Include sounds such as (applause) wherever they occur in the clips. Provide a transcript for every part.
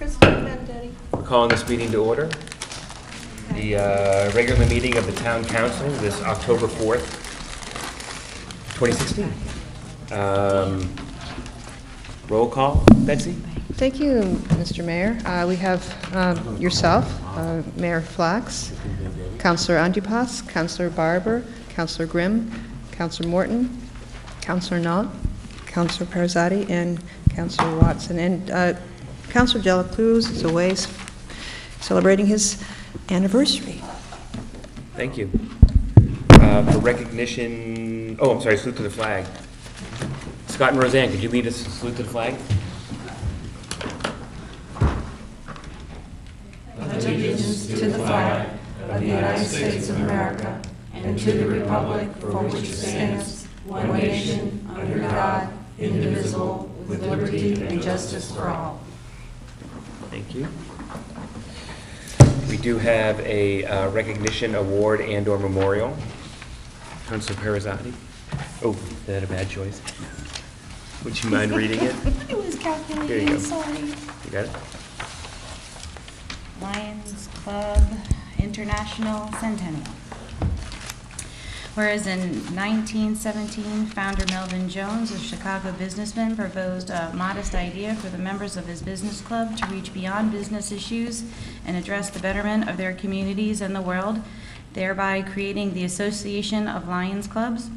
Kristen Vendetti. We're calling this meeting to order. The uh, regular meeting of the town council this October 4th, 2016. Um, Roll call, Betsy? Thank you, Mr. Mayor. Uh, We have um, yourself, uh, Mayor Flax, Counselor Antipas, Counselor Barber, Counselor Grimm, Counselor Morton, Counselor Knott, Counselor Perizzotti, and Counselor Watson. And uh, Counselor Delacruz is away celebrating his anniversary. Thank you. Uh, For recognition, oh, I'm sorry, salute to the flag. Scott and Roseanne, could you lead us to salute to the flag? Allegiance to the flag of the United States of America and to the republic for which it stands, one nation, under God, indivisible, with liberty and justice for all. Thank you. We do have a uh, recognition award and/or memorial. Councilor Perizzotti? Oh, is that a bad choice? Would you mind reading it? (laughs) It was Here you go. calculated, sorry. You got it? Lions Club International Centennial. Whereas in 1917, founder Melvin Jones, a Chicago businessman, proposed a modest idea for the members of his business club to reach beyond business issues and address the betterment of their communities and the world, thereby creating the Association of Lions Clubs.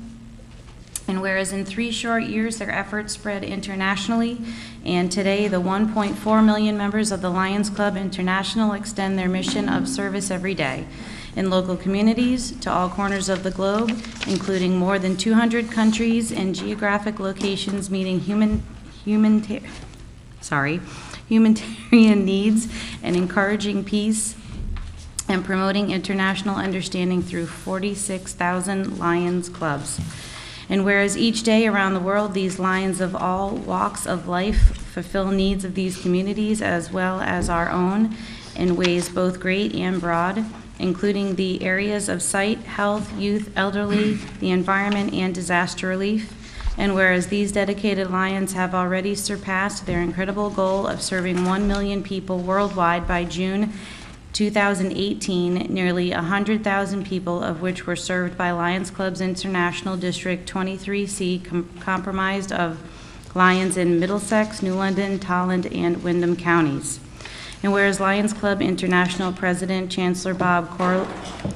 And whereas in three short years, their efforts spread internationally, and today, the 1.4 million members of the Lions Club International extend their mission of service every day in local communities to all corners of the globe, including more than 200 countries and geographic locations meeting human, human, sorry, humanitarian (laughs) needs and encouraging peace and promoting international understanding through 46,000 Lions clubs. And whereas each day around the world, these Lions of all walks of life fulfill needs of these communities as well as our own in ways both great and broad, including the areas of sight, health, youth, elderly, the environment, and disaster relief. And whereas these dedicated Lions have already surpassed their incredible goal of serving 1 million people worldwide by June 2018, nearly 100,000 people of which were served by Lions Clubs International District 23C, com- comprised of Lions in Middlesex, New London, Tolland, and Windham counties. And whereas Lions Club International President Chancellor Bob Cor-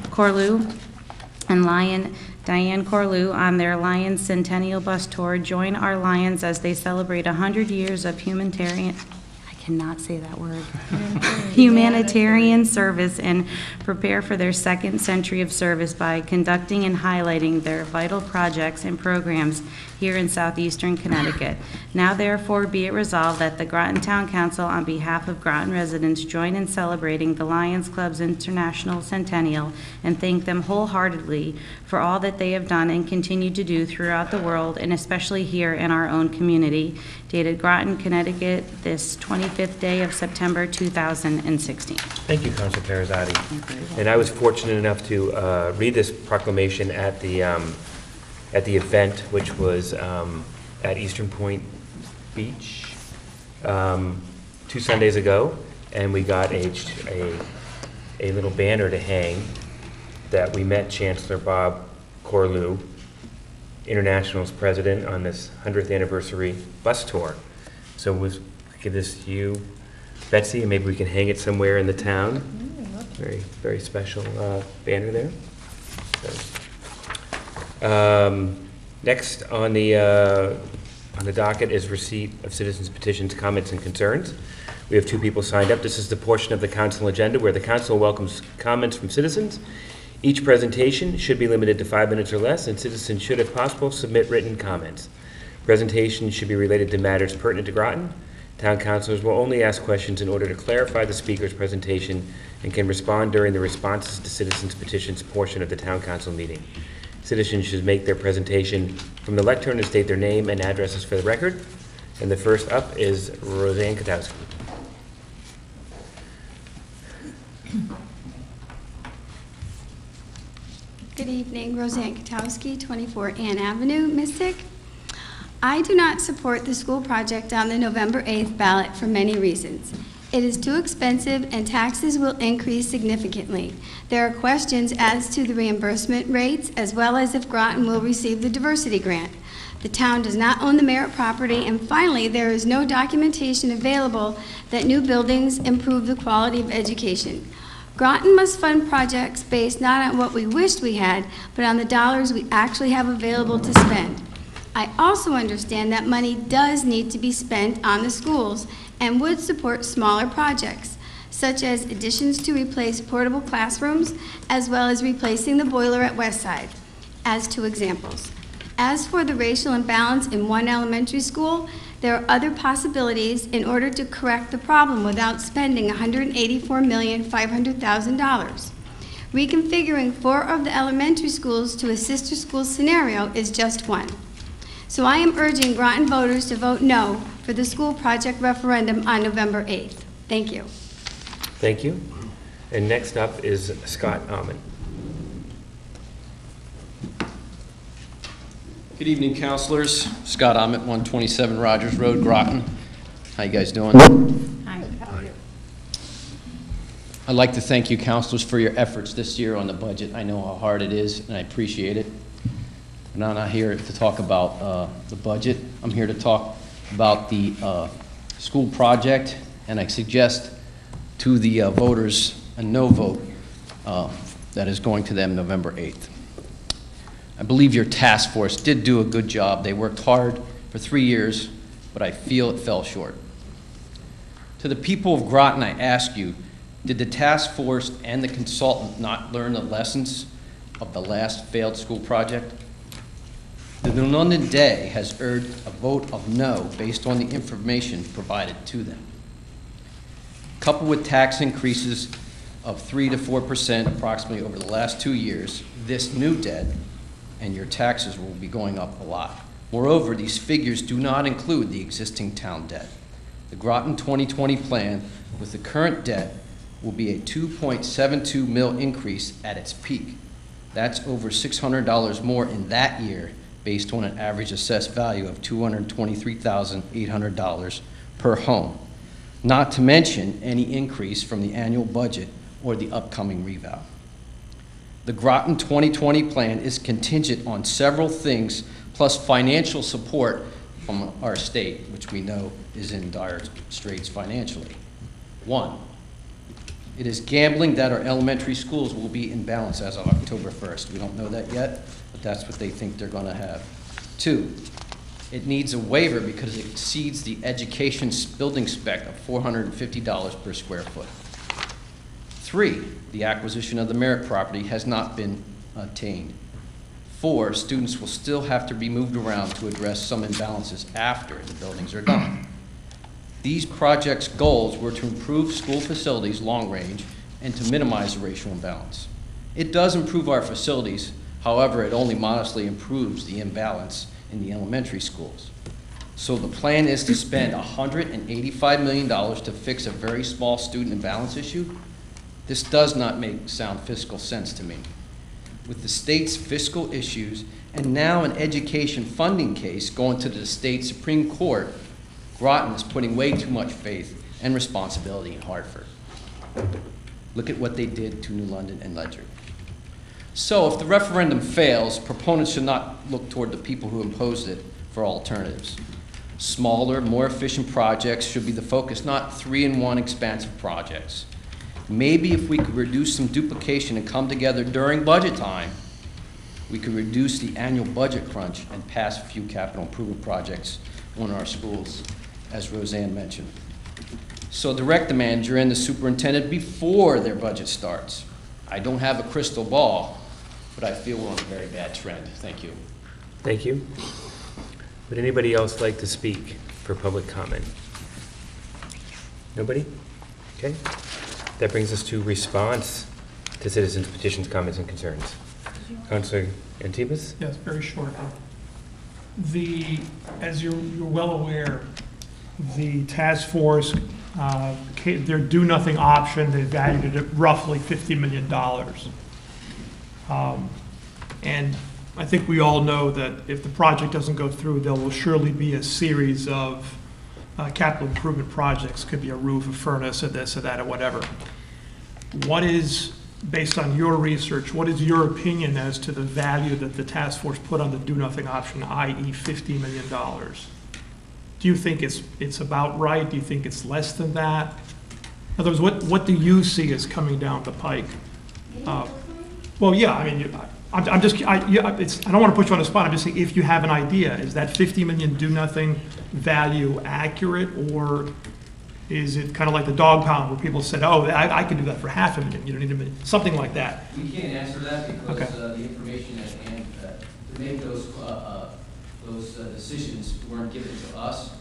Corlew and Lion Diane Corlew on their Lions Centennial Bus Tour join our Lions as they celebrate 100 years of humanitarian, I cannot say that word, (laughs) humanitarian service and prepare for their second century of service by conducting and highlighting their vital projects and programs here in southeastern Connecticut. Now therefore be it resolved that the Groton Town Council, on behalf of Groton residents, join in celebrating the Lions Club's International Centennial and thank them wholeheartedly for all that they have done and continue to do throughout the world, and especially here in our own community. Dated Groton, Connecticut, this 25th day of September 2016. Thank you, Councilor Perizzotti. And I was fortunate enough to uh, read this proclamation at the, um, at the event, which was um, at Eastern Point Beach um, two Sundays ago, and we got a, a, a little banner to hang that we met Chancellor Bob Corlew, International's president, on this 100th anniversary bus tour. So was, give this to you, Betsy, and maybe we can hang it somewhere in the town. Very, very special uh, banner there. So, um, Next on the, uh, on the docket is receipt of citizens petitions, comments, and concerns. We have two people signed up. This is the portion of the council agenda where the council welcomes comments from citizens. Each presentation should be limited to five minutes or less, and citizens should, if possible, submit written comments. Presentations should be related to matters pertinent to Groton. Town councilors will only ask questions in order to clarify the speaker's presentation and can respond during the responses to citizens petitions portion of the town council meeting. Citizens should make their presentation from the lectern and state their name and addresses for the record. And the first up is Roseanne Katowski. Good evening, Roseanne Katowski, 24 Ann Avenue, Mystic. I do not support the school project on the November 8th ballot for many reasons. It is too expensive and taxes will increase significantly. There are questions as to the reimbursement rates as well as if Groton will receive the diversity grant. The town does not own the Merritt property, and finally, there is no documentation available that new buildings improve the quality of education. Groton must fund projects based not on what we wished we had, but on the dollars we actually have available to spend. I also understand that money does need to be spent on the schools and would support smaller projects, such as additions to replace portable classrooms, as well as replacing the boiler at Westside, as two examples. As for the racial imbalance in one elementary school, there are other possibilities in order to correct the problem without spending $184,500,000. Reconfiguring four of the elementary schools to a sister school scenario is just one. So I am urging Groton voters to vote no for the school project referendum on November 8th. Thank you. Thank you. And next up is Scott Almond. Good evening, counselors. Scott Ament, 127 Rogers Road, Groton. How you guys doing? Hi. I'd like to thank you, counselors, for your efforts this year on the budget. I know how hard it is, and I appreciate it. I'm not here to talk about uh, the budget. I'm here to talk about the uh, school project, and I suggest to the uh, voters a no vote uh, that is going to them November 8th. I believe your task force did do a good job. They worked hard for three years, but I feel it fell short. To the people of Groton, I ask you, did the task force and the consultant not learn the lessons of the last failed school project? The London Day has urged a vote of no based on the information provided to them. Coupled with tax increases of 3 to 4 percent approximately over the last two years, this new debt and your taxes will be going up a lot. Moreover, these figures do not include the existing town debt. The Groton 2020 plan with the current debt will be a 2.72 mill increase at its peak. That's over $600 more in that year based on an average assessed value of $223,800 per home. Not to mention any increase from the annual budget or the upcoming reval. The Groton 2020 plan is contingent on several things, plus financial support from our state, which we know is in dire straits financially. One, it is gambling that our elementary schools will be in balance as of October 1st. We don't know that yet, but that's what they think they're going to have. Two, it needs a waiver because it exceeds the education building spec of $450 per square foot. Three, the acquisition of the Merritt property has not been attained. Four, students will still have to be moved around to address some imbalances after the buildings are done. These projects' goals were to improve school facilities long range and to minimize the racial imbalance. It does improve our facilities, however, it only modestly improves the imbalance in the elementary schools. So the plan is to spend $185 million to fix a very small student imbalance issue? This does not make sound fiscal sense to me. With the state's fiscal issues and now an education funding case going to the state Supreme Court, Groton is putting way too much faith and responsibility in Hartford. Look at what they did to New London and Ledyard. So if the referendum fails, proponents should not look toward the people who imposed it for alternatives. Smaller, more efficient projects should be the focus, not three-in-one expansive projects. Maybe if we could reduce some duplication and come together during budget time, we could reduce the annual budget crunch and pass a few capital improvement projects on our schools, as Roseanne mentioned. So direct the manager and the superintendent before their budget starts. I don't have a crystal ball, but I feel we're on a very bad trend. Thank you. Thank you. Would anybody else like to speak for public comment? Nobody? Okay. That brings us to response to citizens' petitions, comments, and concerns. Counselor Antipas? Yes, very shortly. The, as you're, you're well aware, the task force, uh, their do-nothing option, they valued it at roughly $50 million. Um, And I think we all know that if the project doesn't go through, there will surely be a series of uh, capital improvement projects, could be a roof, a furnace, or this or that, or whatever. What is, based on your research, what is your opinion as to the value that the task force put on the do-nothing option, i.e. $50 million? Do you think it's, it's about right? Do you think it's less than that? In other words, what, what do you see as coming down the pike? Uh, Well, yeah, I mean, you- I- I'm, I'm just, I, yeah, it's, I don't want to put you on the spot, I'm just saying, if you have an idea, is that 50 million do-nothing value accurate? Or is it kind of like the dog pound where people said, oh, I, I could do that for half a million, you don't need a million, something like that? We can't answer that because Okay. uh, the information at hand uh, to make those, uh, uh, those uh, decisions weren't given to us.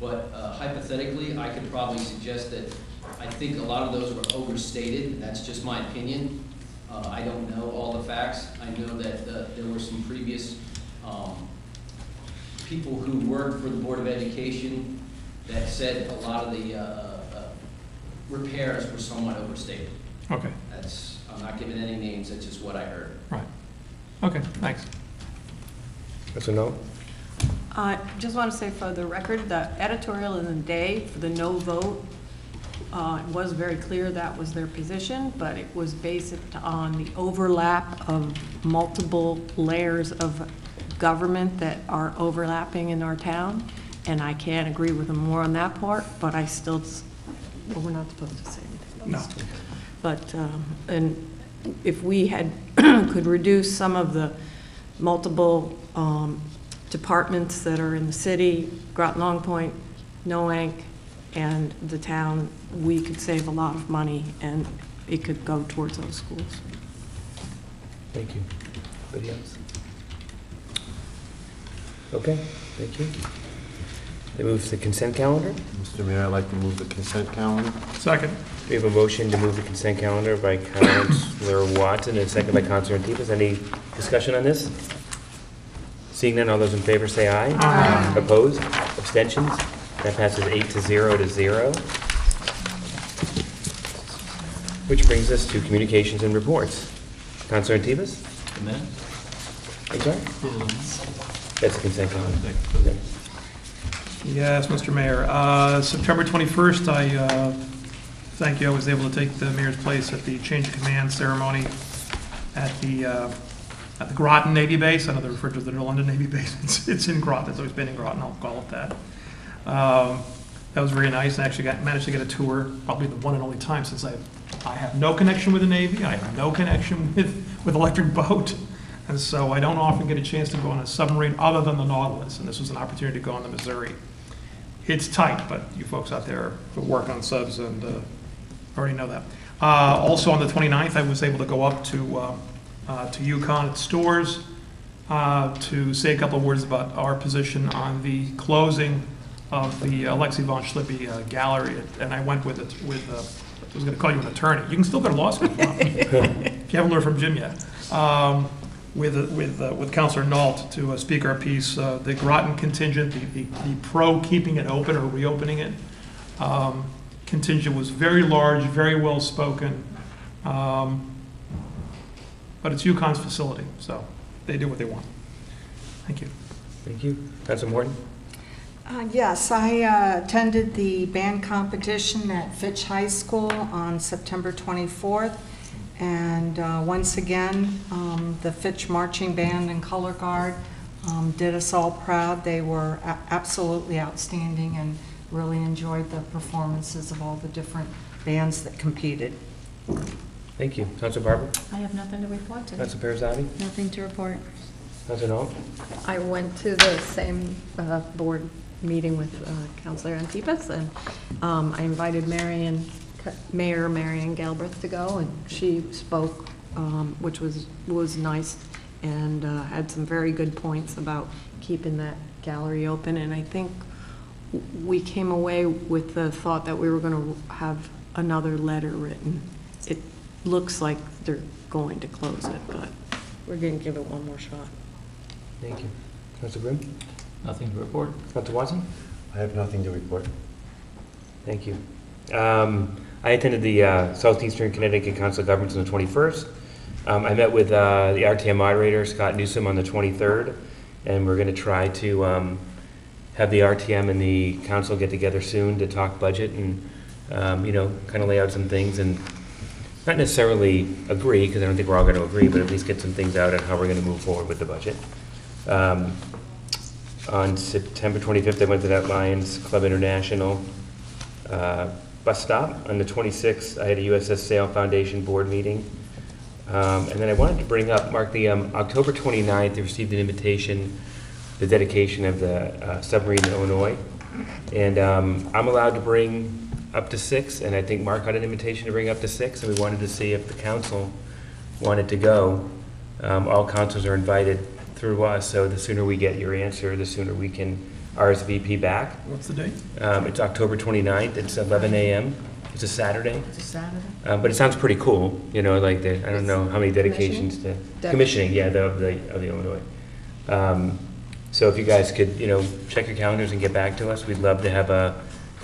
But uh, hypothetically, I could probably suggest that I think a lot of those were overstated, that's just my opinion. Uh, I don't know all the facts. I know that uh, there were some previous um, people who worked for the Board of Education that said a lot of the uh, uh, repairs were somewhat overstated. Okay, That's, I'm not giving any names, that's just what I heard. right. Okay, thanks. That's a no? Uh, Just want to say for the record, the editorial in the day for the no vote uh, it was very clear that was their position, but it was based on the overlap of multiple layers of government that are overlapping in our town. And I can't agree with them more on that part, but I still, s- well, we're not supposed to say anything. No. But, um, and if we had, (clears throat) could reduce some of the multiple um, departments that are in the city, Groton Long Point, Noank, and the town, we could save a lot of money, and it could go towards those schools. Thank you. Anybody else? Okay, thank you. They move to the consent calendar. Mr. Mayor, I'd like to move the consent calendar. Second, We have a motion to move the consent calendar by Counselor Watson and a second by Counselor Antipas. Any discussion on this? Seeing none, all those in favor say aye. Aye. Opposed? Abstentions? That passes eight to zero to zero. Which brings us to communications and reports. Counselor Antipas? I'm sorry? That's the consent yes, Mr. Mayor. Uh, September 21st, I, uh, thank you, I was able to take the mayor's place at the change of command ceremony at the, uh, at the Groton Navy Base. I know they refer to it as the London Navy Base. (laughs) It's, it's in Groton, it's always been in Groton, I'll call it that. Um, That was very nice, I actually got, managed to get a tour, probably the one and only time since I, I have no connection with the Navy, I have no connection (laughs) with, with electric boat, and so I don't often get a chance to go on a submarine other than the Nautilus, and this was an opportunity to go on the Missouri. It's tight, but you folks out there who work on subs and uh, already know that. Uh, Also, on the 29th, I was able to go up to, uh, uh, to UConn at Storrs uh, to say a couple of words about our position on the closing of the uh, Lexi von Schlippe uh, Gallery. And I went with it, with, uh, I was going to call you an attorney. You can still go to law school if you want. If you haven't learned from Jim yet. Um, With, uh, with, uh, with Counselor Nault to uh, speak our piece, uh, the Groton contingent, the, the the pro keeping it open or reopening it um, contingent was very large, very well-spoken. Um, But it's UConn's facility, so they do what they want. Thank you. Thank you. Counselor Morton? Uh, Yes, I uh, attended the band competition at Fitch High School on September 24th. And uh, once again, um, the Fitch Marching Band and Color Guard um, did us all proud. They were a- absolutely outstanding and really enjoyed the performances of all the different bands that competed. Thank you. Counselor Barber? I have nothing to report today. Counselor Perizati? Nothing to report. Counselor Nault? I went to the same uh, board meeting with uh, Counselor Antipas, and um, I invited Marion, Mayor Marion Galbraith to go, and she spoke, um, which was, was nice, and uh, had some very good points about keeping that gallery open, and I think we came away with the thought that we were going to have another letter written. It looks like they're going to close it, but we're going to give it one more shot. Thank you. Counselor Grimm? Nothing to report. Dr. Watson? I have nothing to report. Thank you. Um, I attended the uh, Southeastern Connecticut Council of Governments on the 21st. Um, I met with uh, the RTM moderator, Scott Newsom, on the 23rd, and we're going to try to um, have the RTM and the council get together soon to talk budget and, um, you know, kind of lay out some things and not necessarily agree, because I don't think we're all going to agree, but at least get some things out on how we're going to move forward with the budget. Um, On September 25th, I went to that Lions Club International uh, bus stop. On the 26th, I had a USS Sail Foundation Board meeting. Um, And then I wanted to bring up, Mark, the um, October 29th, I received an invitation, the dedication of the uh, submarine in Illinois. And um, I'm allowed to bring up to six, and I think Mark got an invitation to bring up to six, and we wanted to see if the council wanted to go. Um, All councils are invited through us, so the sooner we get your answer, the sooner we can RSVP back. What's the date? Um, It's October 29th, it's 11 a.m., it's a Saturday. It's a Saturday. Uh, But it sounds pretty cool, you know, like, the I don't know how many dedications to, Dec- commissioning, yeah, the- of the, of the Illinois. Um, So if you guys could, you know, check your calendars and get back to us, we'd love to have uh,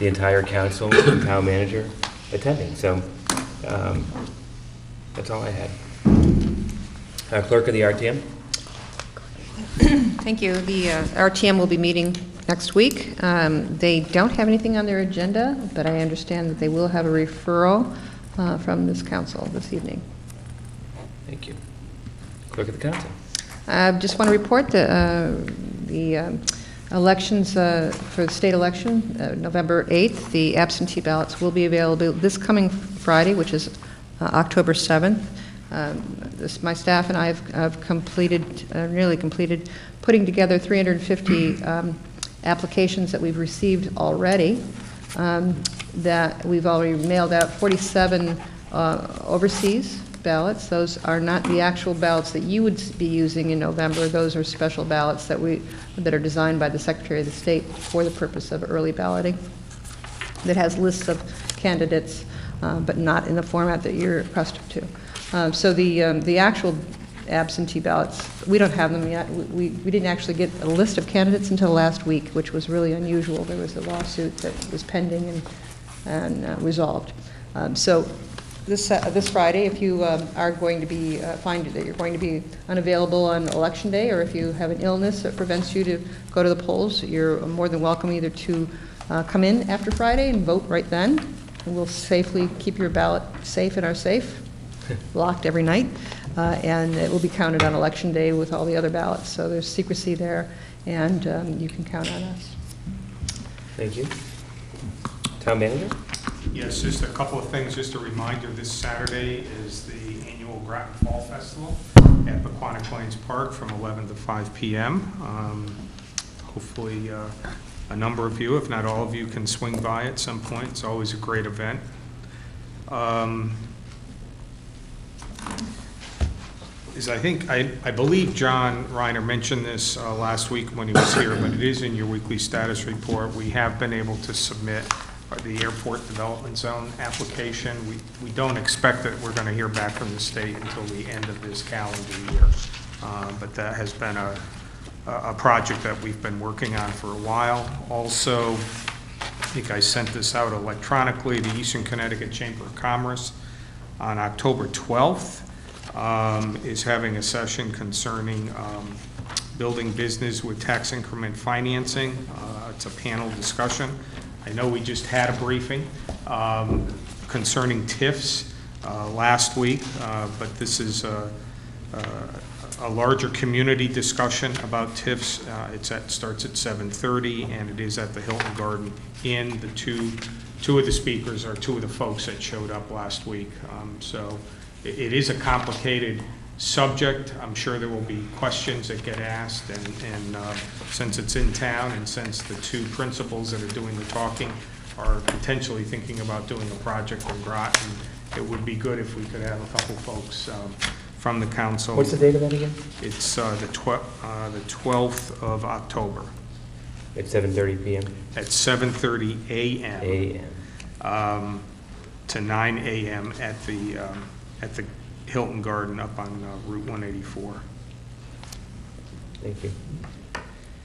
the entire council and town manager attending, so um, that's all I had. Uh, Clerk of the RTM? (clears throat) Thank you. The uh, RTM will be meeting next week. Um, They don't have anything on their agenda, but I understand that they will have a referral uh, from this council this evening. Thank you. Clerk of the council? I just want to report that uh, the um, elections uh, for the state election, uh, November 8th, the absentee ballots will be available this coming Friday, which is uh, October 7th. Um, this- My staff and I have- have completed, uh, nearly completed, putting together 350 um, applications that we've received already, um, that we've already mailed out 47 uh, overseas ballots. Those are not the actual ballots that you would be using in November. Those are special ballots that we, that are designed by the Secretary of the State for the purpose of early balloting, that has lists of candidates, uh, but not in the format that you're accustomed to. Um, So the, um, the actual absentee ballots, we don't have them yet. We, we didn't actually get a list of candidates until last week, which was really unusual. There was a lawsuit that was pending and, and uh, resolved. Um, So this, uh, this Friday, if you um, are going to be, uh, find that you're going to be unavailable on Election Day, or if you have an illness that prevents you to go to the polls, you're more than welcome either to uh, come in after Friday and vote right then, and we'll safely keep your ballot safe in our safe, locked every night, uh, and it will be counted on Election Day with all the other ballots. So there's secrecy there, and um, you can count on us. Thank you. Town manager? Yes, just a couple of things, just a reminder, this Saturday is the annual Groton Fall Festival at Poquonnock Plains Park from 11 to 5 PM. Um, Hopefully, uh, a number of you, if not all of you, can swing by at some point. It's always a great event. Um, Is I think, I, I believe John Reiner mentioned this uh, last week when he was here, but it is in your weekly status report. We have been able to submit the airport development zone application. We, we don't expect that we're going to hear back from the state until the end of this calendar year. Uh, But that has been a, a a project that we've been working on for a while. Also, I think I sent this out electronically, the Eastern Connecticut Chamber of Commerce on October 12th um, is having a session concerning um, building business with tax increment financing. Uh, It's a panel discussion. I know we just had a briefing um, concerning TIFs uh, last week, uh, but this is a a- larger community discussion about TIFs. Uh, at, starts at 7:30, and it is at the Hilton Garden Inn. The two, two of the speakers are two of the folks that showed up last week. Um, So it it is a complicated subject. I'm sure there will be questions that get asked, and, and uh, since it's in town, and since the two principals that are doing the talking are potentially thinking about doing a project in Groton, it would be good if we could have a couple folks um, from the council. What's the date of that again? It's uh, the twe- uh, the 12th of October At 7:30 PM? at 7:30 a.m. AM. um, to 9 a.m. at the, um, at the Hilton Garden up on uh, Route 184. Thank you. Is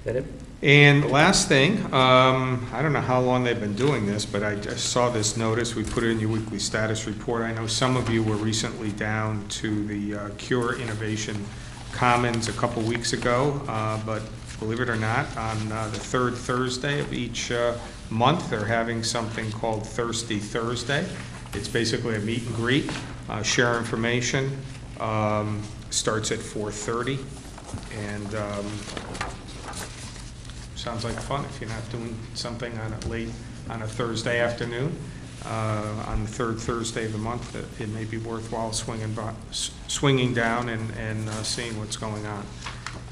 that it? And last thing, um, I don't know how long they've been doing this, but I just saw this notice, we put it in your weekly status report. I know some of you were recently down to the uh, Cure Innovation Commons a couple weeks ago, uh, but believe it or not, on uh, the third Thursday of each uh, month, they're having something called Thirsty Thursday. It's basically a meet and greet, uh, share information, um, starts at 4:30, and um, sounds like fun if you're not doing something on a late, on a Thursday afternoon. Uh, On the third Thursday of the month, it- it may be worthwhile swinging, by- swinging down and and uh, seeing what's going on.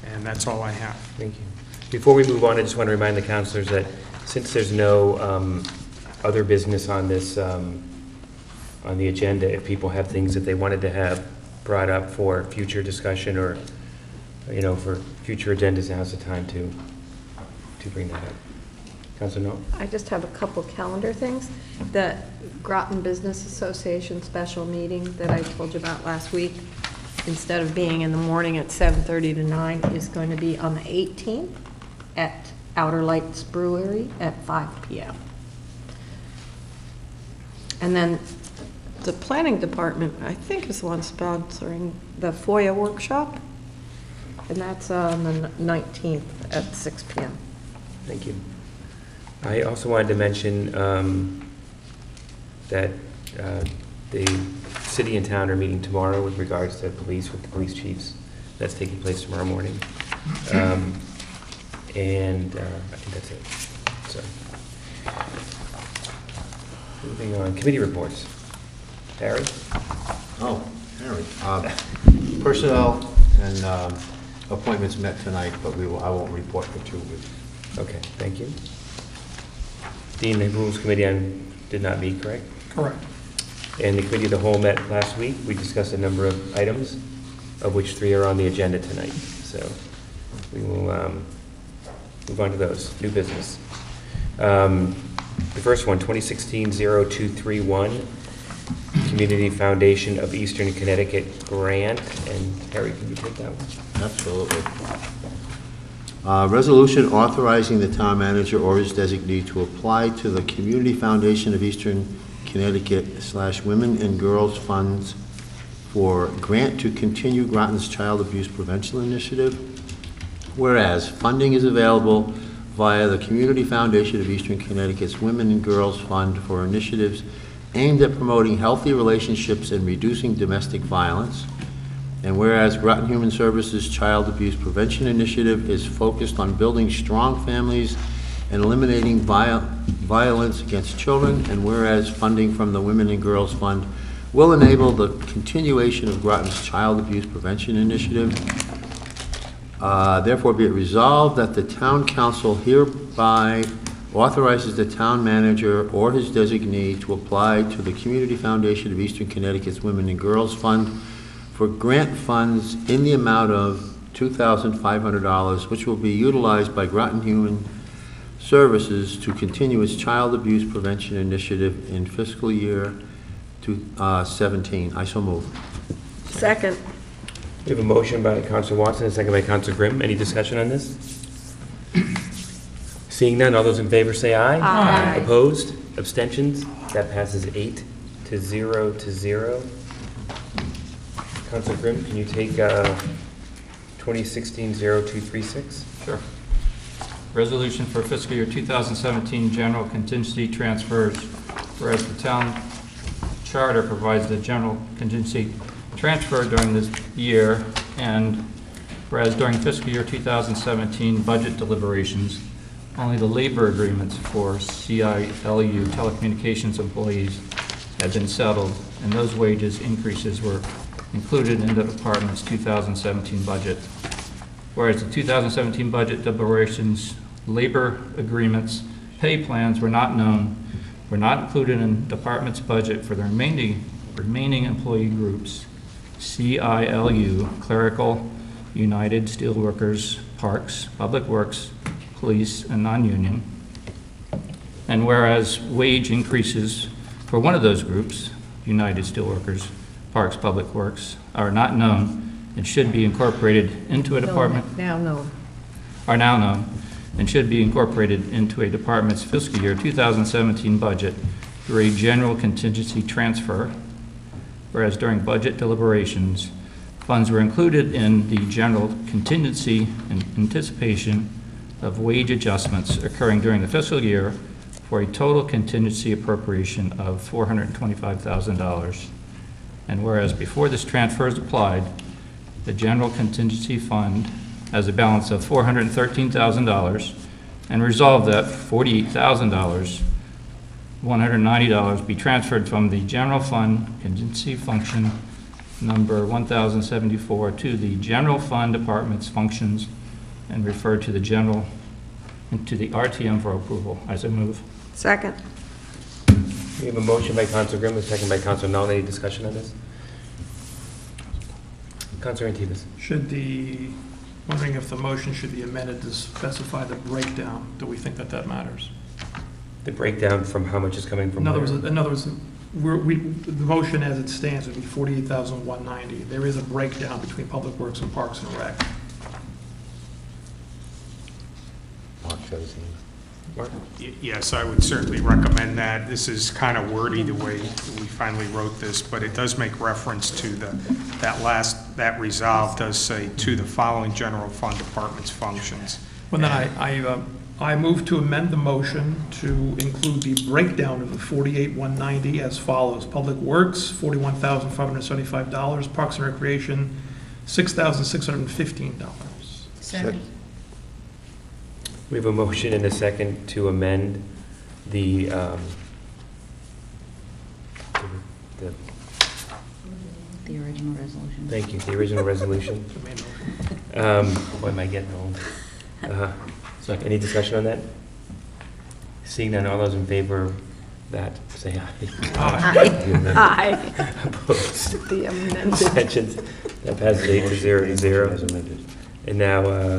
And that's all I have. Thank you. Before we move on, I just want to remind the counselors that since there's no um, other business on this, um, on the agenda, if people have things that they wanted to have brought up for future discussion or, you know, for future agendas, now's the time to, to bring that up. Counselor Noel? I just have a couple calendar things. The Groton Business Association special meeting that I told you about last week, instead of being in the morning at 7:30 to 9, is going to be on the 18th at Outer Lights Brewery at 5 PM. And then the planning department, I think, is the one sponsoring the FOIA workshop, and that's on the 19th at 6 PM. Thank you. I also wanted to mention um, that uh, the city and town are meeting tomorrow with regards to police, with the police chiefs. That's taking place tomorrow morning. Um, And uh, I think that's it. So, moving on, committee reports. Harry? Oh, Harry. Uh, Personnel and um, appointments met tonight, but we will, I won't report for two weeks. Okay, thank you. Dean, the Rules Committee on- did not meet, correct? Correct. And the Committee of the Whole met last week. We discussed a number of items, of which three are on the agenda tonight. So we will um, move on to those. New business. Um, The first one, 2016-0231, Community Foundation of Eastern Connecticut Grant. And Harry, can you take that one? Absolutely. Uh, Resolution authorizing the town manager or his designee to apply to the Community Foundation of Eastern Connecticut slash Women and Girls Funds for grant to continue Groton's Child Abuse Prevention Initiative. Whereas funding is available via the Community Foundation of Eastern Connecticut's Women and Girls Fund for initiatives aimed at promoting healthy relationships and reducing domestic violence. And whereas Groton Human Services Child Abuse Prevention Initiative is focused on building strong families and eliminating viol- violence against children, and whereas funding from the Women and Girls Fund will enable the continuation of Groton's Child Abuse Prevention Initiative, uh, Therefore, be it resolved that the town council hereby authorizes the town manager or his designee to apply to the Community Foundation of Eastern Connecticut's Women and Girls Fund for grant funds in the amount of $2,500, which will be utilized by Groton Human Services to continue its child abuse prevention initiative in fiscal year to, uh, 17. I so move. Second. We have a motion by Counselor Watson, and a second by Counselor Grimm. Any discussion on this? Seeing none, all those in favor say aye. Aye. Opposed? Abstentions? That passes eight to zero to zero. Counselor Grimm, can you take uh, 2016-0236? Sure. Resolution for fiscal year 2017 general contingency transfers, whereas the town charter provides the general contingency transfer during this year, and whereas during fiscal year 2017 budget deliberations, only the labor agreements for CILU telecommunications employees had been settled, and those wages increases were included in the department's 2017 budget. Whereas the 2017 budget deliberations, labor agreements, pay plans were not known, were not included in the department's budget for the remaining, remaining employee groups, CILU, clerical, United Steelworkers, Parks, Public Works, Police, and non-union. And whereas wage increases for one of those groups, United Steelworkers, Parks, Public Works, are not known and should be incorporated into a department, Now, no. are now known, and should be incorporated into a department's fiscal year 2017 budget through a general contingency transfer, whereas during budget deliberations, funds were included in the general contingency and anticipation of wage adjustments occurring during the fiscal year for a total contingency appropriation of $425,000. And whereas before this transfer is applied, the general contingency fund has a balance of $413,000, and resolve that $48,000, $190 be transferred from the general fund contingency function number 1074 to the general fund department's functions and referred to the general, and to the RTM for approval. I so move. Second. We have a motion by Counselor Grimm, a second by Counselor Null. Any discussion on this? Counselor Antipas. Should the, wondering if the motion should be amended to specify the breakdown. Do we think that that matters? The breakdown from how much is coming from In other where? words, in other words, we're, we, the motion as it stands would be forty-eight thousand one ninety. There is a breakdown between Public Works and Parks and Rec. Mark shows hands. Mark? Y- Yes, I would certainly recommend that. This is kind of wordy the way we finally wrote this, but it does make reference to the, that last, that resolve does say to the following general fund department's functions. Well, then I, I, uh, I move to amend the motion to include the breakdown of the forty-eight one ninety as follows. Public Works, forty-one thousand five hundred seventy-five dollars. Parks and Recreation, six thousand six hundred and fifteen dollars. Second. We have a motion and a second to amend the, um, the, The original resolution. thank you, the original resolution. Um, boy, am I getting old. Uh, Any discussion on that? Seeing none, all those in favor of that, say aye. Aye. Opposed? The amended. Abstentions? That passes eight to zero to zero. As amended. And now, uh,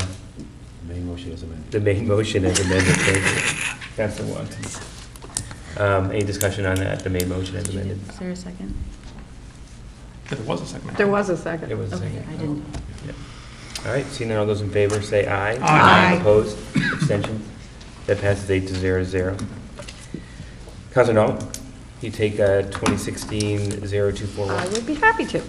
Main motion as amended. the main motion as amended, thank you. Counselor Watson. Um, any discussion on that, the main motion as amended? Is there a second? There was a second. There was a second. It second. was a Okay, second. I didn't. All right, seeing none, all those in favor, say aye. Aye. Opposed? Abstentions? That passes eight to zero to zero. Counselor Knoll, you take uh, 2016-0241. I would be happy to.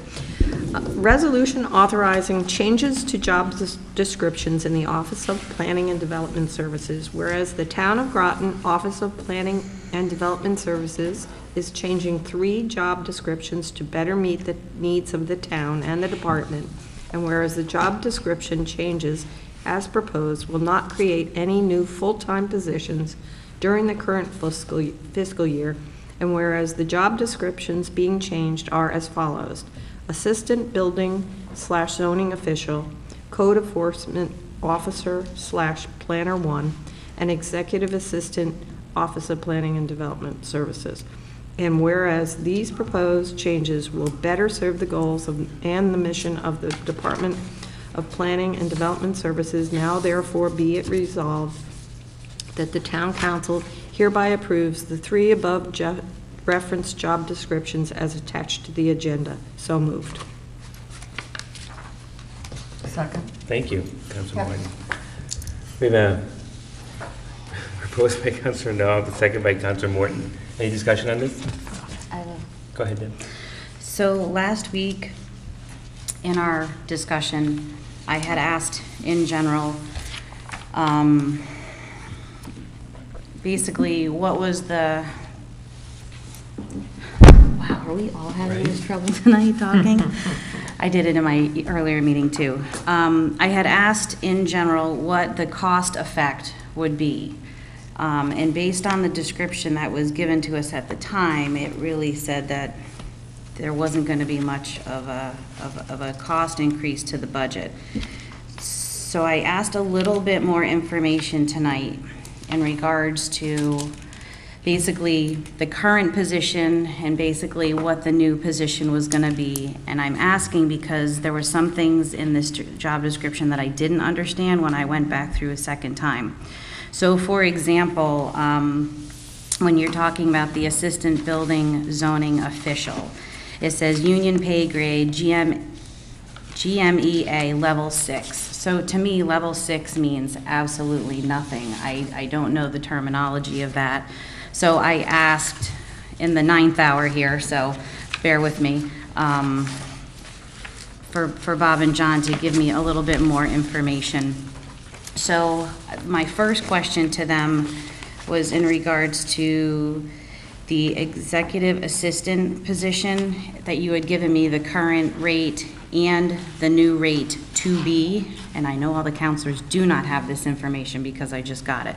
Uh, Resolution authorizing changes to job des- descriptions in the Office of Planning and Development Services, whereas the Town of Groton Office of Planning and Development Services is changing three job descriptions to better meet the needs of the town and the department, and whereas the job description changes as proposed will not create any new full-time positions during the current fiscal fiscal year, and whereas the job descriptions being changed are as follows: Assistant Building slash Zoning Official, Code Enforcement Officer slash Planner One, and Executive Assistant, Office of Planning and Development Services. And whereas these proposed changes will better serve the goals of, and the mission of the Department of Planning and Development Services, now therefore be it resolved that the town council hereby approves the three above jo- referenced job descriptions as attached to the agenda. So moved. Second. Thank you, Counselor Whiting. We have uh, a (laughs) proposed by Counselor Knoll, second by Counselor Morton. Any discussion on this? I will. Go ahead, Deb. So last week, in our discussion, I had asked in general, um, basically, what was the, wow, are we all having this trouble (laughs) tonight talking? I did it in my earlier meeting, too. Um, I had asked in general what the cost effect would be. Um, And based on the description that was given to us at the time, it really said that there wasn't going to be much of a, of of a cost increase to the budget. So I asked a little bit more information tonight in regards to basically the current position and basically what the new position was going to be. And I'm asking because there were some things in this job description that I didn't understand when I went back through a second time. So for example, um, when you're talking about the assistant building zoning official, it says union pay grade, GM, GMEA level six. So to me, level six means absolutely nothing. I, I don't know the terminology of that. So I asked in the ninth hour here, so bear with me, um, for, for Bob and John to give me a little bit more information So my first question to them was in regards to the executive assistant position that you had given me the current rate and the new rate to be, and I know all the counselors do not have this information because I just got it.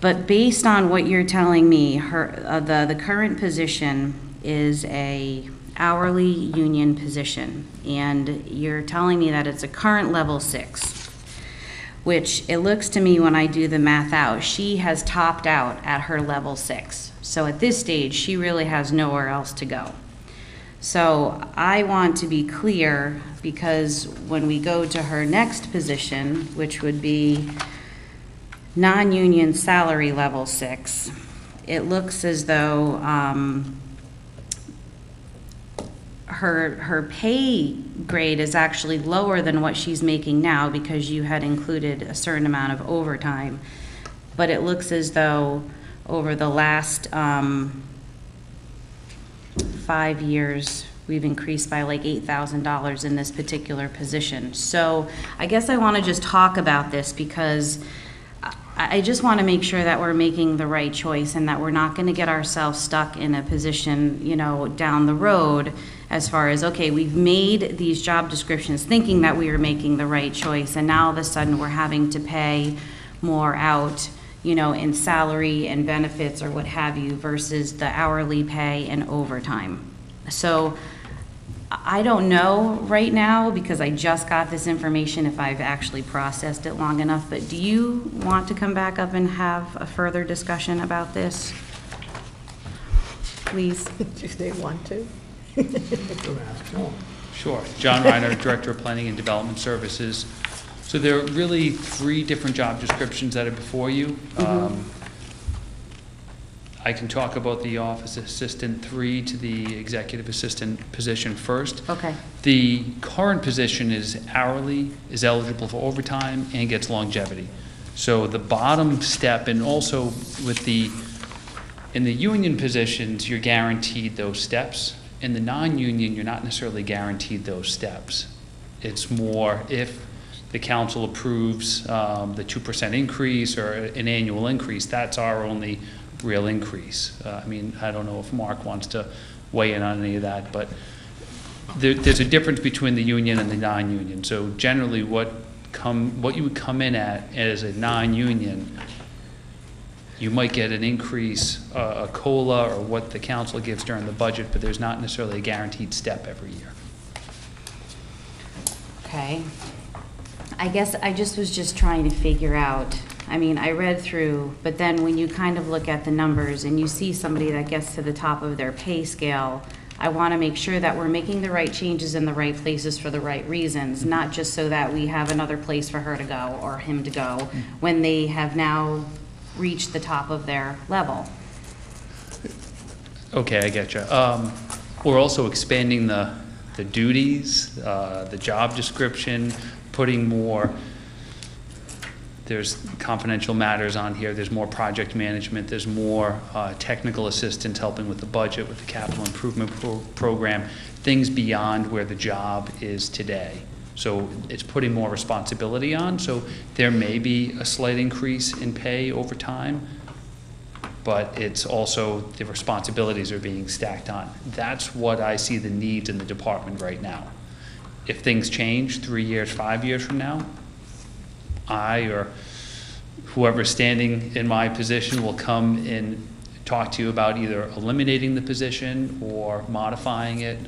But based on what you're telling me, her, uh, the, the current position is a hourly union position, and you're telling me that it's a current level six, which it looks to me when I do the math out, she has topped out at her level six. So at this stage, she really has nowhere else to go. So I want to be clear, because when we go to her next position, which would be non-union salary level six, it looks as though um, her, her pay grade is actually lower than what she's making now because you had included a certain amount of overtime. But it looks as though over the last um, five years, we've increased by like $8,000 in this particular position. So I guess I want to just talk about this because I just want to make sure that we're making the right choice and that we're not going to get ourselves stuck in a position, you know, down the road as far as, okay, we've made these job descriptions thinking that we are making the right choice, and now all of a sudden we're having to pay more out, you know, in salary and benefits or what have you versus the hourly pay and overtime. So I don't know right now, because I just got this information, if I've actually processed it long enough, but do you want to come back up and have a further discussion about this? Please? (laughs) Do they want to? Sure. John Reiner, Director of Planning and Development Services. So there are really three different job descriptions that are before you. Um, I can talk about the office assistant three to the executive assistant position first. Okay. The current position is hourly, is eligible for overtime, and gets longevity. So the bottom step, and also with the, in the union positions, you're guaranteed those steps. In the non-union, you're not necessarily guaranteed those steps. It's more if the council approves um, the 2% increase or an annual increase, that's our only real increase. Uh, I mean, I don't know if Mark wants to weigh in on any of that, but there, there's a difference between the union and the non-union. So generally, what come, what you would come in at as a non-union, you might get an increase, uh, a COLA, or what the council gives during the budget, but there's not necessarily a guaranteed step every year. Okay. I guess I just was just trying to figure out, I mean, I read through, but then when you kind of look at the numbers and you see somebody that gets to the top of their pay scale, I want to make sure that we're making the right changes in the right places for the right reasons, not just so that we have another place for her to go or him to go when they have now reached the top of their level. Okay, I get you. Um, we're also expanding the, the duties, uh, the job description, putting more, there's confidential matters on here, there's more project management, there's more, uh, technical assistance helping with the budget, with the capital improvement pro- program, things beyond where the job is today. So it's putting more responsibility on, so there may be a slight increase in pay over time, but it's also the responsibilities are being stacked on. That's what I see the needs in the department right now. If things change three years, five years from now, I or whoever's standing in my position will come and talk to you about either eliminating the position or modifying it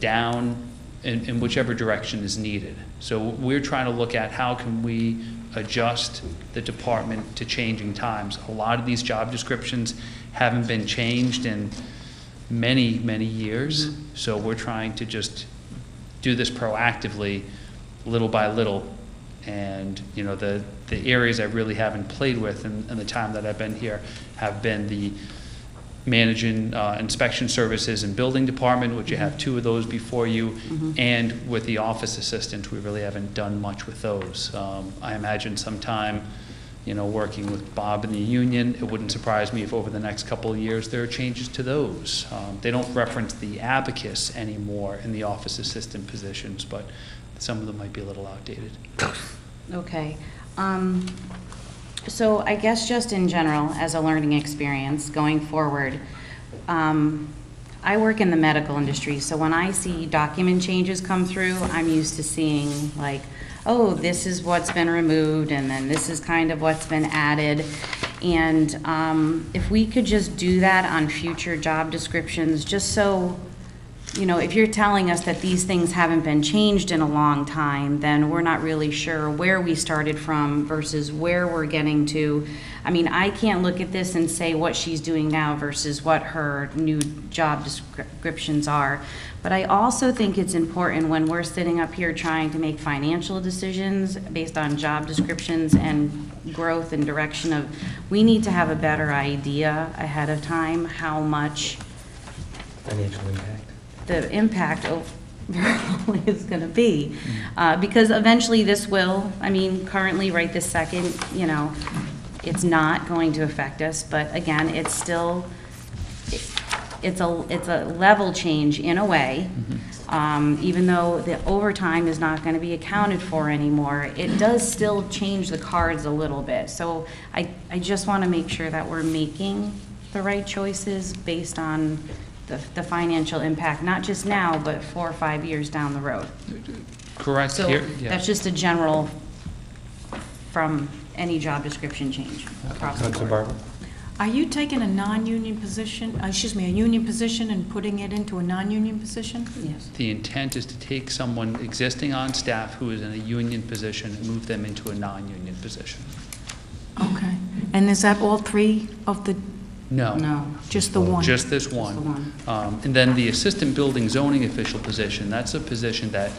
down in, in whichever direction is needed. So we're trying to look at how can we adjust the department to changing times. A lot of these job descriptions haven't been changed in many, many years. Mm-hmm. So we're trying to just do this proactively, little by little. And, you know, the, the areas I really haven't played with in, in the time that I've been here have been the managing uh, inspection services and building department, which you have two of those before you, and with the office assistant, we really haven't done much with those. Um, I imagine sometime, you know, working with Bob in the union, it wouldn't surprise me if over the next couple of years, there are changes to those. Um, They don't reference the abacus anymore in the office assistant positions, but some of them might be a little outdated. Okay. Um, So I guess just in general, as a learning experience going forward, um, I work in the medical industry, so when I see document changes come through, I'm used to seeing like, oh, this is what's been removed, and then this is kind of what's been added. And um, if we could just do that on future job descriptions, just so you know, if you're telling us that these things haven't been changed in a long time, then we're not really sure where we started from versus where we're getting to. I mean, I can't look at this and say what she's doing now versus what her new job descriptions are. But I also think it's important when we're sitting up here trying to make financial decisions based on job descriptions and growth and direction of, we need to have a better idea ahead of time how much Financial impact. The impact overall (laughs) is going to be. Uh, Because eventually this will, I mean, currently, right this second, you know, it's not going to affect us, but again, it's still, it's a, it's a level change in a way. Um, Even though the overtime is not going to be accounted for anymore, it does still change the cards a little bit. So I, I just want to make sure that we're making the right choices based on the, the financial impact, not just now, but four or five years down the road. Correct So here, yeah. that's just a general from any job description change across the Councilor board. Barber? Are you taking a non-union position, uh, excuse me, a union position and putting it into a non-union position? Yes. The intent is to take someone existing on staff who is in a union position and move them into a non-union position. Okay. And is that all three of the, No. No. just the one? Just this the one. one. Um, And then the assistant building zoning official position, that's a position that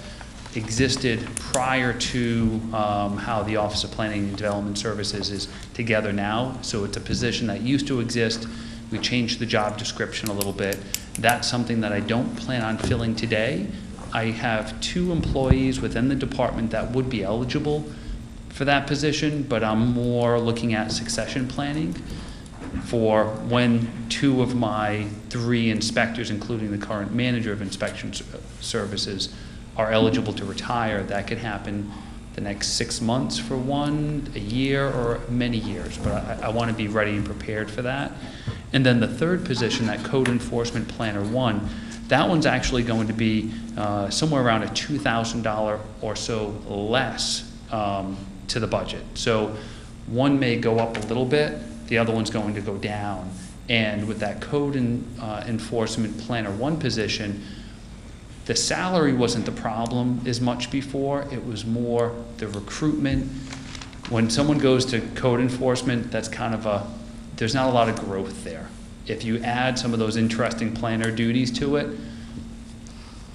existed prior to um, how the Office of Planning and Development Services is together now. So it's a position that used to exist. We changed the job description a little bit. That's something that I don't plan on filling today. I have two employees within the department that would be eligible for that position, but I'm more looking at succession planning for when two of my three inspectors, including the current manager of inspection services, are eligible to retire. That could happen the next six months for one, a year, or many years. But I, I want to be ready and prepared for that. And then the third position, that code enforcement planner one, that one's actually going to be uh, somewhere around a $2,000 or so less um, to the budget. So one may go up a little bit, the other one's going to go down. And with that code en- uh, enforcement planner one position, the salary wasn't the problem as much before, it was more the recruitment. When someone goes to code enforcement, that's kind of a, there's not a lot of growth there. If you add some of those interesting planner duties to it,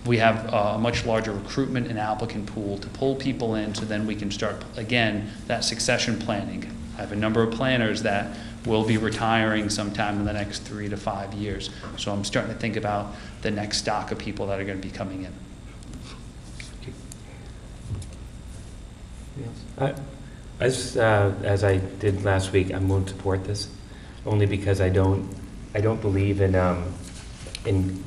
we have a much larger recruitment and applicant pool to pull people in, so then we can start, again, that succession planning. I have a number of planners that will be retiring sometime in the next three to five years. So I'm starting to think about the next stock of people that are going to be coming in. I- As, uh, as I did last week, I'm going to support this, only because I don't, I don't believe in, um, in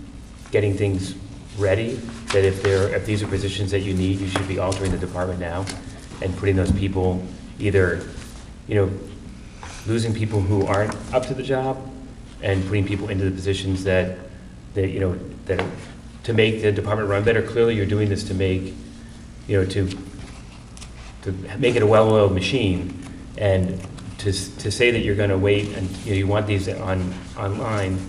getting things ready, that if there, if these are positions that you need, you should be altering the department now and putting those people either, you know, losing people who aren't up to the job and putting people into the positions that, that, you know, that, to make the department run better. Clearly, you're doing this to make, you know, to to make it a well-oiled machine, and to, to say that you're gonna wait, and, you know, you want these on, online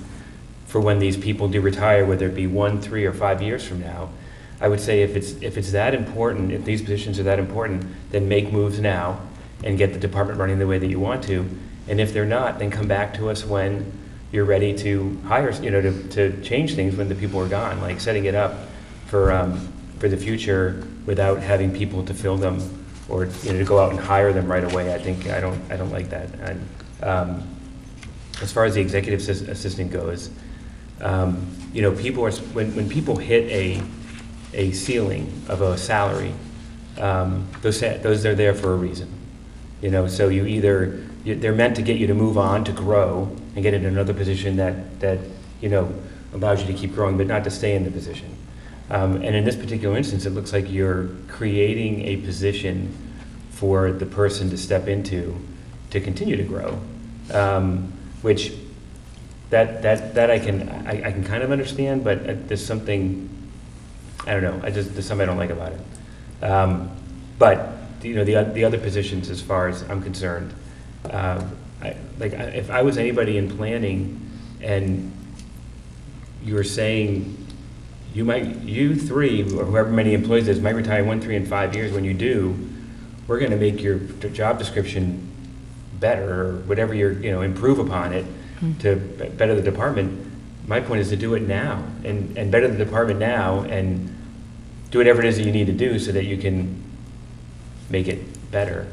for when these people do retire, whether it be one, three, or five years from now, I would say if it's, if it's that important, if these positions are that important, then make moves now and get the department running the way that you want to. And if they're not, then come back to us when you're ready to hire, you know, to, to change things when the people are gone, like setting it up for, um, for the future without having people to fill them or, you know, to go out and hire them right away. I think, I don't, I don't like that. And, um, as far as the executive assis- assistant goes, um, you know, people are, when, when people hit a, a ceiling of a salary, um, those, those are there for a reason. You know, so you either, they're meant to get you to move on, to grow, and get into another position that, that, you know, allows you to keep growing, but not to stay in the position. Um, And in this particular instance, it looks like you're creating a position for the person to step into to continue to grow. Um, Which, that, that, that I can, I, I can kind of understand, but uh, there's something, I don't know, I just, there's something I don't like about it. Um, But, you know, the, the other positions, as far as I'm concerned, uh, I, like, I- if I was anybody in planning and you were saying you might, you three, or whoever many employees there's, might retire one, three, and five years. When you do, we're gonna make your job description better, or whatever you're, you know, improve upon it to better the department. My point is to do it now, and, and better the department now, and do whatever it is that you need to do so that you can make it better.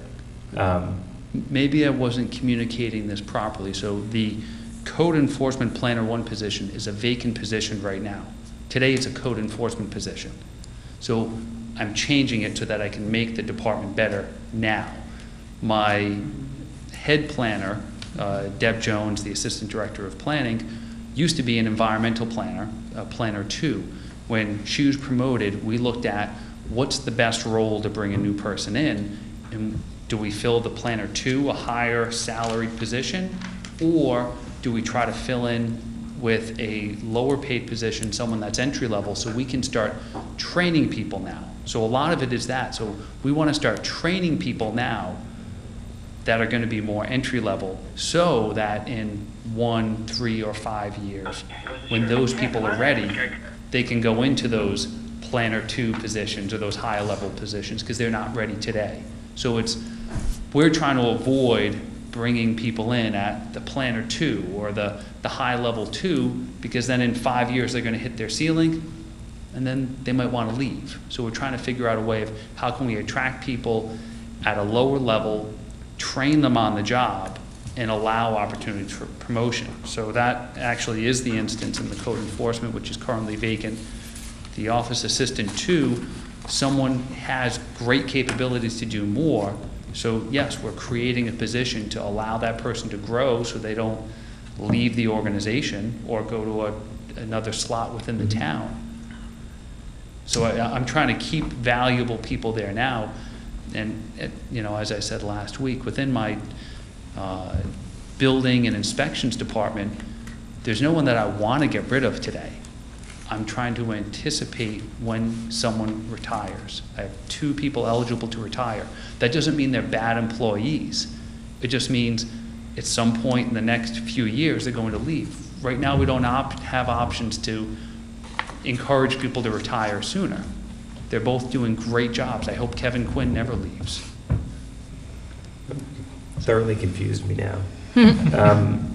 Um, Maybe I wasn't communicating this properly. So the code enforcement planner one position is a vacant position right now. Today, it's a code enforcement position. So I'm changing it so that I can make the department better now. My head planner, uh, Deb Jones, the Assistant Director of Planning, used to be an environmental planner, a planner two. When she was promoted, we looked at what's the best role to bring a new person in, and do we fill the planner two, a higher salaried position, or do we try to fill in with a lower paid position, someone that's entry level, so we can start training people now? So a lot of it is that. So we want to start training people now that are going to be more entry level so that in one, three, or five years, when those people are ready, they can go into those planner two positions or those higher level positions because they're not ready today. So it's, we're trying to avoid bringing people in at the planner two or the, the high level two because then in five years they're going to hit their ceiling and then they might want to leave. So we're trying to figure out a way of how can we attract people at a lower level, train them on the job, and allow opportunities for promotion. So that actually is the instance in the code enforcement, which is currently vacant. The office assistant two, someone has great capabilities to do more. So yes, we're creating a position to allow that person to grow so they don't leave the organization or go to a, another slot within the town. So I, I'm trying to keep valuable people there now. And, uh, you know, as I said last week, within my uh, building and inspections department, there's no one that I want to get rid of today. I'm trying to anticipate when someone retires. I have two people eligible to retire. That doesn't mean they're bad employees. It just means at some point in the next few years, they're going to leave. Right now, we don't opt, have options to encourage people to retire sooner. They're both doing great jobs. I hope Kevin Quinn never leaves. thoroughly confused me now. (laughs) Um,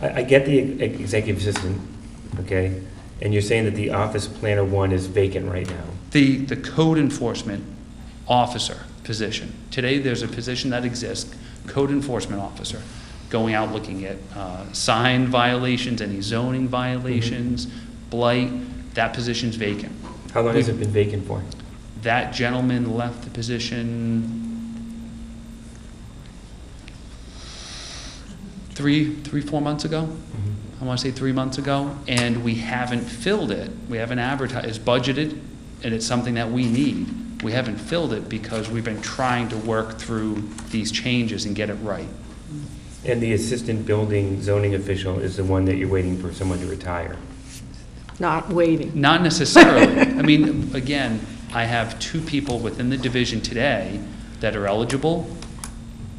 I, I get the e- executive assistant, okay? And you're saying that the office planner one is vacant right now. The, the code enforcement officer position. Today, there's a position that exists, code enforcement officer, going out looking at uh, sign violations, any zoning violations, blight, that position's vacant. How long has it been vacant for? That gentleman left the position three, three, four months ago. I want to say three months ago, and we haven't filled it. We haven't advertised, it's budgeted, and it's something that we need. We haven't filled it because we've been trying to work through these changes and get it right. And the assistant building zoning official is the one that you're waiting for someone to retire. Not waiting. Not necessarily. I mean, again, I have two people within the division today that are eligible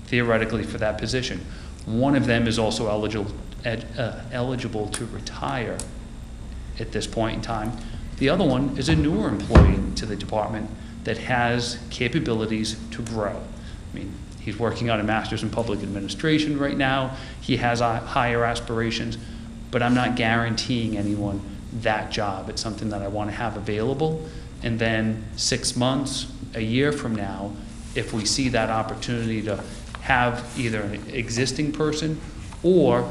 theoretically for that position. One of them is also eligible, ed- uh, eligible to retire at this point in time. The other one is a newer employee to the department that has capabilities to grow. I mean, he's working on a master's in public administration right now. He has higher aspirations, but I'm not guaranteeing anyone that job. It's something that I want to have available. And then six months, a year from now, if we see that opportunity to have either an existing person or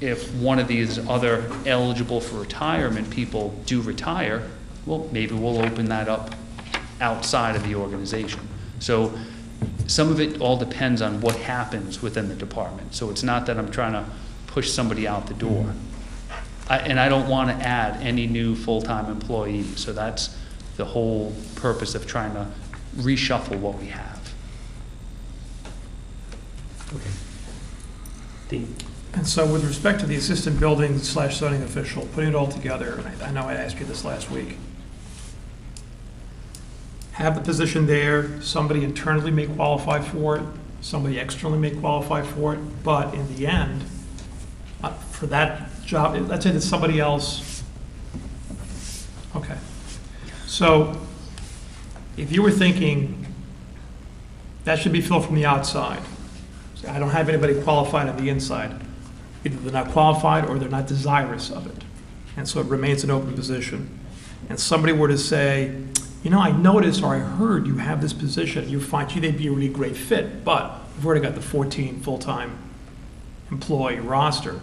if one of these other eligible for retirement people do retire, well, maybe we'll open that up outside of the organization. So some of it all depends on what happens within the department. So it's not that I'm trying to push somebody out the door. I, and I don't want to add any new full-time employees. So that's the whole purpose of trying to reshuffle what we have. Okay. Dean? And so with respect to the assistant building slash zoning official, putting it all together, I I know I asked you this last week. Have the position there, somebody internally may qualify for it, somebody externally may qualify for it, but in the end, uh, for that job, let's say that somebody else, okay. So if you were thinking, that should be filled from the outside, I don't have anybody qualified on the inside. Either they're not qualified or they're not desirous of it. And so it remains an open position. And somebody were to say, you know, I noticed or I heard you have this position, you find, gee, they'd be a really great fit, but we've already got the 14 full-time employee roster.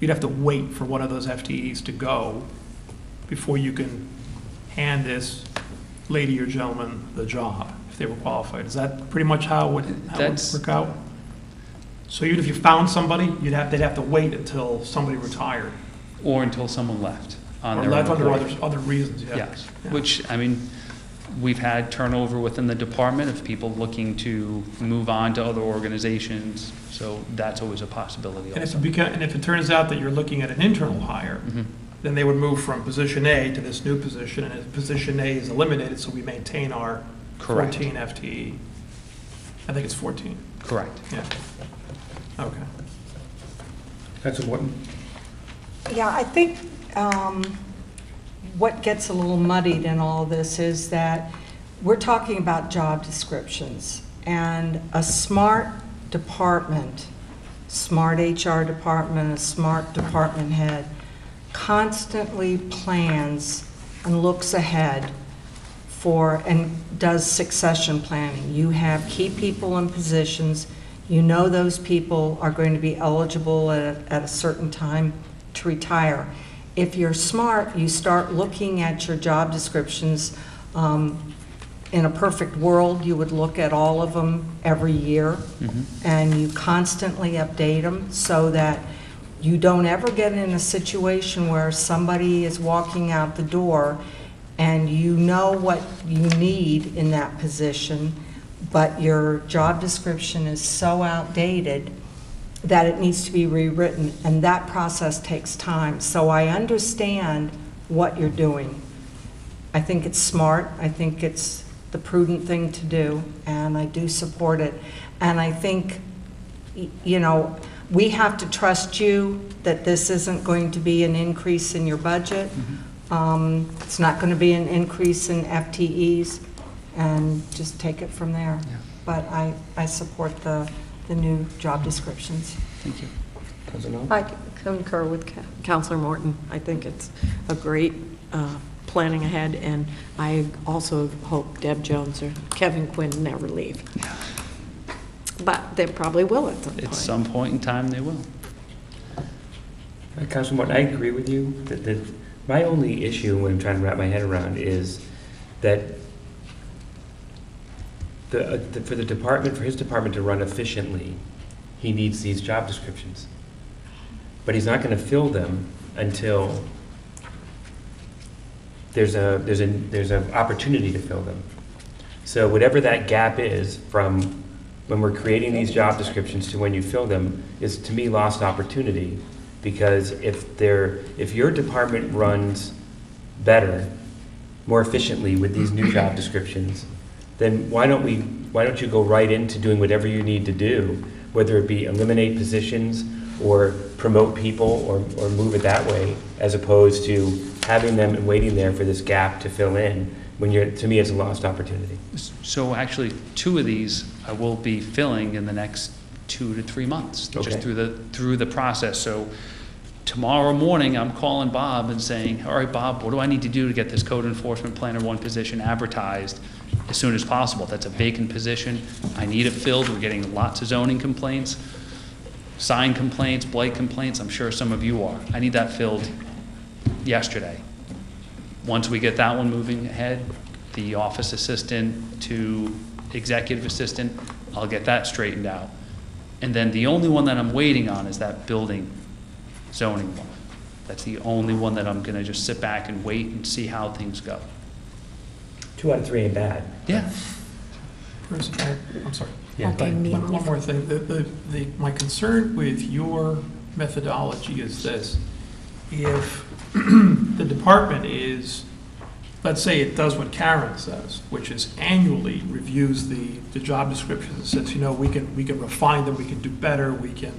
You'd have to wait for one of those FTEs to go before you can hand this lady or gentleman the job, if they were qualified. Is that pretty much how it would, how it would work out? So even if you found somebody, you'd have, they'd have to wait until somebody retired? Or until someone left on Or their left own under accord. other, other reasons, yeah. Yes, Yeah. which, I mean, we've had turnover within the department of people looking to move on to other organizations, so that's always a possibility And if also. it beca- and if it turns out that you're looking at an internal hire, Mhm. then they would move from position A to this new position, and if position A is eliminated, so we maintain our Correct. 14 FTE. I think it's 14, Correct. yeah. Okay. Council Morton? Yeah, I think um, what gets a little muddied in all this is that we're talking about job descriptions. And a smart department, smart HR department, a smart department head, constantly plans and looks ahead for, and does succession planning. You have key people in positions, you know those people are going to be eligible at, at a certain time to retire. If you're smart, you start looking at your job descriptions. Um, In a perfect world, you would look at all of them every year, and you constantly update them so that you don't ever get in a situation where somebody is walking out the door and you know what you need in that position, but your job description is so outdated that it needs to be rewritten, and that process takes time. So I understand what you're doing. I think it's smart, I think it's the prudent thing to do, and I do support it. And I think, you know, we have to trust you that this isn't going to be an increase in your budget. Um, It's not going to be an increase in FTEs, and just take it from there. But I, I support the, the new job descriptions. Thank you. Council Nolan? I concur with Ca- Counselor Morton. I think it's a great uh, planning ahead, and I also hope Deb Jones or Kevin Quinn never leave. But they probably will at some At point. some point in time, they will. Uh, Council Morton, I agree with you, that, that, my only issue when I'm trying to wrap my head around is that the, uh, the- for the department, for his department to run efficiently, he needs these job descriptions. But he's not gonna fill them until there's a, there's a, there's an opportunity to fill them. So whatever that gap is from when we're creating these job descriptions to when you fill them is to me lost opportunity. Because if they're, if your department runs better, more efficiently with these new job descriptions, then why don't we, why don't you go right into doing whatever you need to do? Whether it be eliminate positions or promote people or, or move it that way, as opposed to having them and waiting there for this gap to fill in, when you're, to me, it's a lost opportunity. So actually, two of these I will be filling in the next two to three months, just through the, through the process. So tomorrow morning, I'm calling Bob and saying, all right, Bob, what do I need to do to get this code enforcement planner one position advertised as soon as possible? That's a vacant position. I need it filled. We're getting lots of zoning complaints, sign complaints, blight complaints. I'm sure some of you are. I need that filled yesterday. Once we get that one moving ahead, the office assistant to executive assistant, I'll get that straightened out. And then the only one that I'm waiting on is that building zoning one. That's the only one that I'm gonna just sit back and wait and see how things go. Two out of three ain't bad. First, I- oh, I'm sorry. Yeah. Okay, One one more thing, the, the, the, my concern with your methodology is this. If (clears throat) the department is, let's say it does what Karen says, which is annually reviews the, the job descriptions and says, you know, we can, we can refine them, we can do better, we can.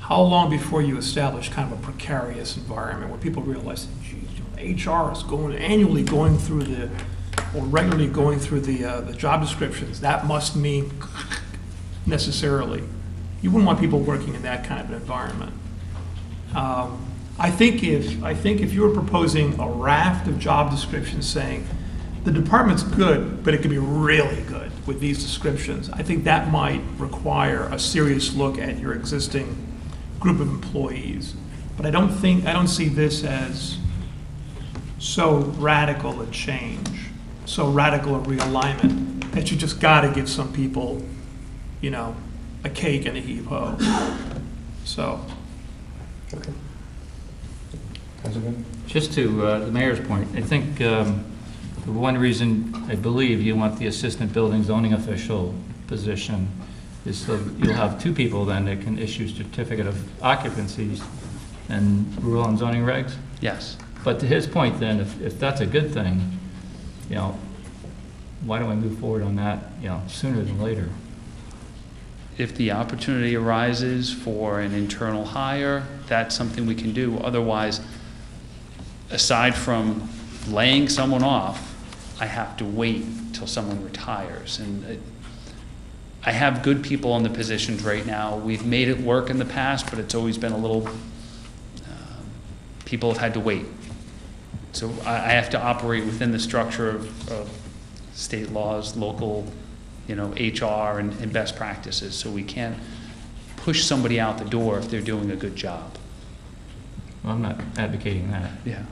How long before you establish kind of a precarious environment where people realize, geez, you know, HR is going, annually going through the, or regularly going through the, uh, the job descriptions, that must mean necessarily. You wouldn't want people working in that kind of an environment. Um, I think if, I think if you were proposing a raft of job descriptions saying, the department's good, but it could be really good with these descriptions, I think that might require a serious look at your existing group of employees. But I don't think, I don't see this as so radical a change, so radical a realignment, that you just gotta give some people, you know, a cake and a heave ho. So, Okay. Just to uh, the mayor's point, I think um, the one reason I believe you want the assistant building zoning official position is so you'll have two people then that can issue certificate of occupancies and rule on zoning regs. Yes. But to his point then, if, if that's a good thing, you know, why don't we move forward on that, you know, sooner than later? If the opportunity arises for an internal hire, that's something we can do. Otherwise, aside from laying someone off, I have to wait till someone retires. And it- I have good people in the positions right now. We've made it work in the past, but it's always been a little, um, people have had to wait. So I, I have to operate within the structure of, of state laws, local, you know, HR and, and best practices. So we can't push somebody out the door if they're doing a good job. Well, I'm not advocating that. Yeah.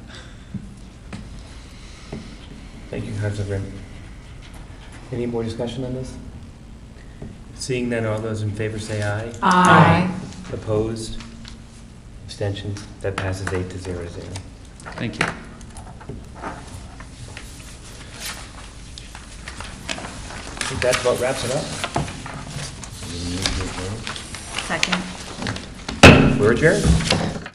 Thank you, Councilor Grimm. Any more discussion on this? Seeing none, all those in favor say aye. Aye. Opposed? Abstentions? That passes eight to zero zero. Thank you. Think that about wraps it up. Second. We're adjourned.